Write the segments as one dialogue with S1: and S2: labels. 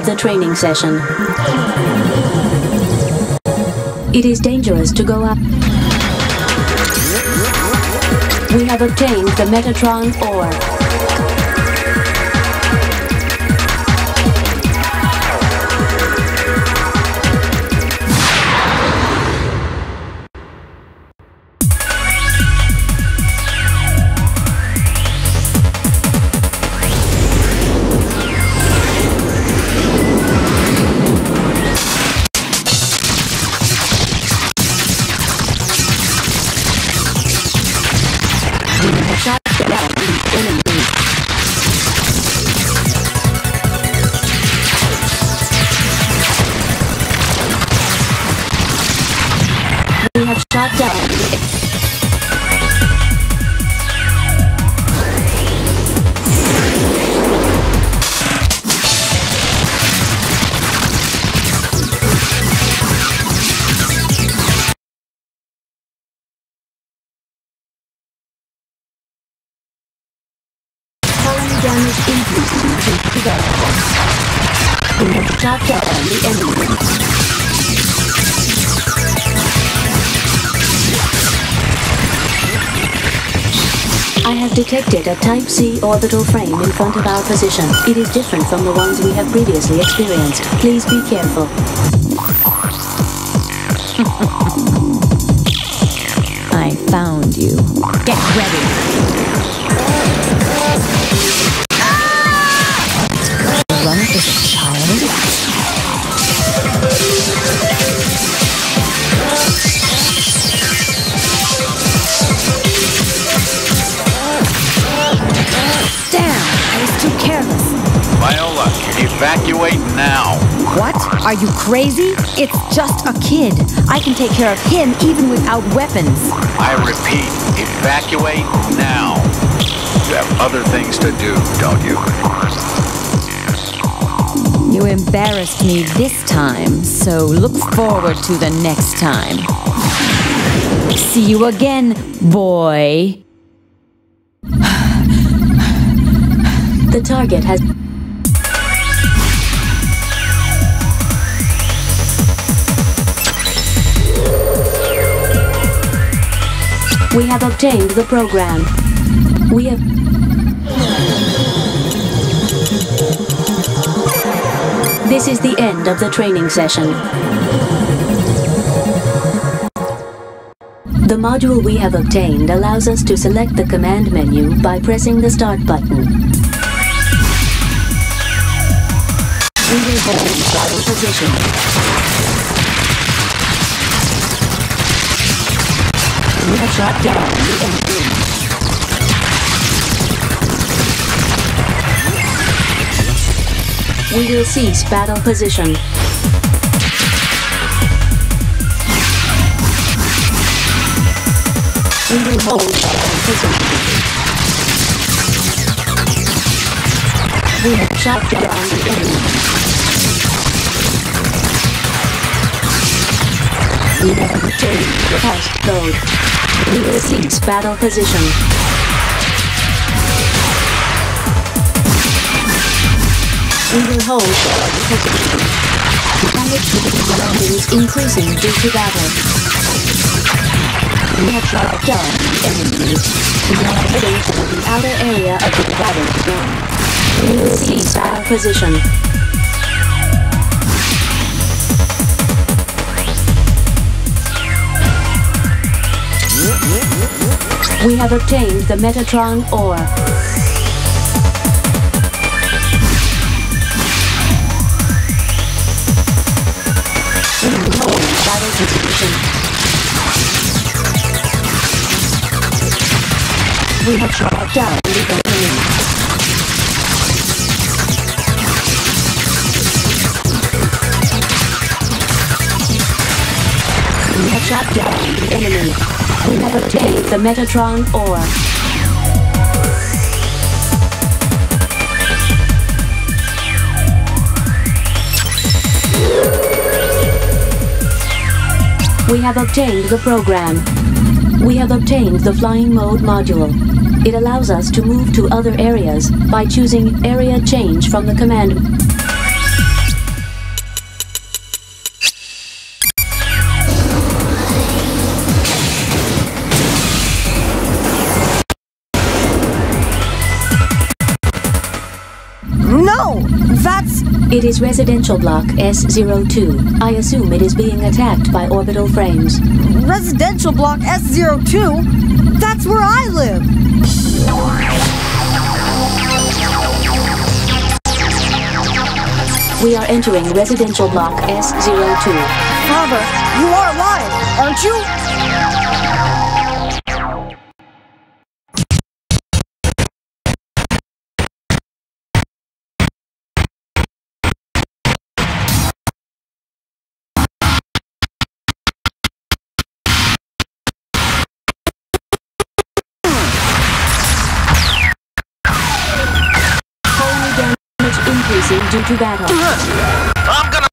S1: of the training session. It is dangerous to go up. We have obtained the Metatron ore. Not done. damage increasing to the Top down the enemy. Detected a Type C orbital frame in front of our position. It is different from the ones we have previously experienced. Please be careful.
S2: I found you. Get ready.
S3: Evacuate now.
S2: What? Are you crazy? It's just a kid. I can take care of him even without weapons.
S3: I repeat, evacuate now. You have other things to do, don't you?
S2: You embarrassed me this time, so look forward to the next time. See you again, boy.
S1: the target has... We have obtained the program. We have... This is the end of the training session. The module we have obtained allows us to select the command menu by pressing the Start button. We will hold position. We have shot down. We will cease battle position. We will hold battle position. We have shot down the enemy. We have obtained the pass code. Cease battle position. We will hold position. Damage surroundings increasing due to battle. We have shot enemy. We heading for the outer area of the battle cease battle position. We have obtained the Metatron ore. We have shot down the enemy. We have down the enemy. We have obtained the Metatron ore. We have obtained the program. We have obtained the flying mode module. It allows us to move to other areas by choosing area change from the command. It is residential block S02. I assume it is being attacked by orbital frames.
S4: Residential block S02? That's where I live!
S1: We are entering residential block S02.
S4: Father, you are alive, aren't you?
S1: Due to battle.
S3: I'm gonna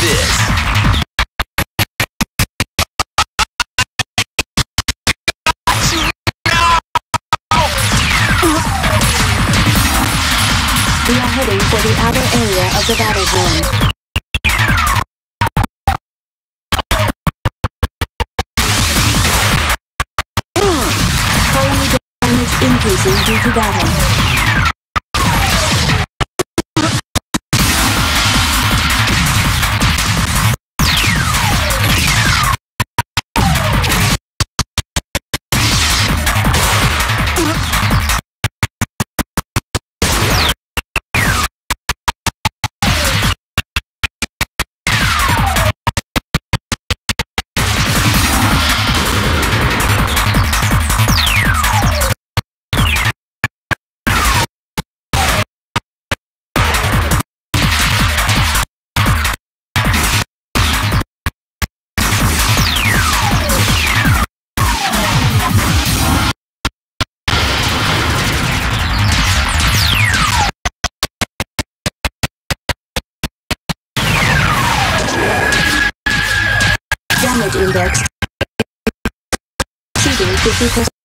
S3: this?
S1: We are heading for the outer area of the battle zone. Only damage increasing due to battle. Index exceeding 50%.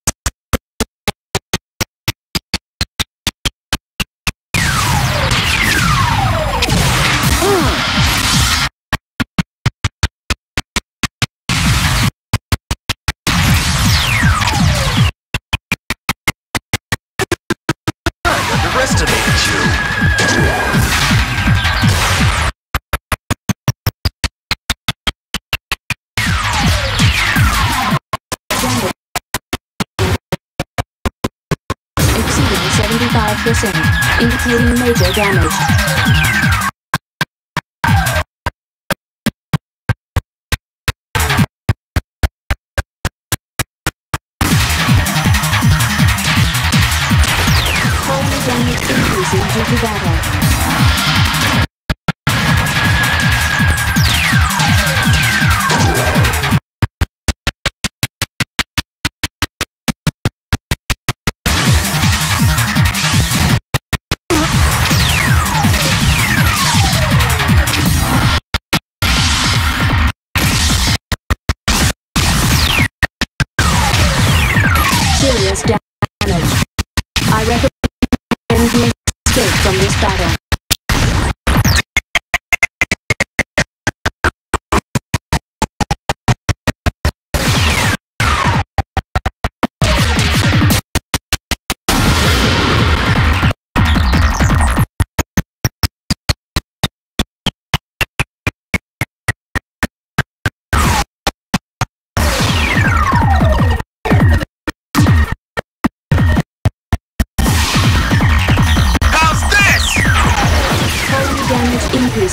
S1: 75%, indicating major damage. Damage increasing due to battle.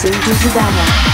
S3: How's this?